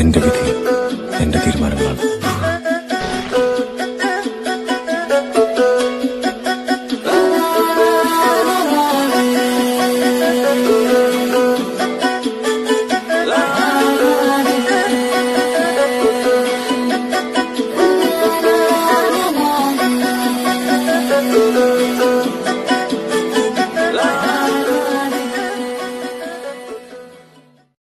എന്റെ വിധി എന്റെ തീരുമാനങ്ങളാണ് Thank you.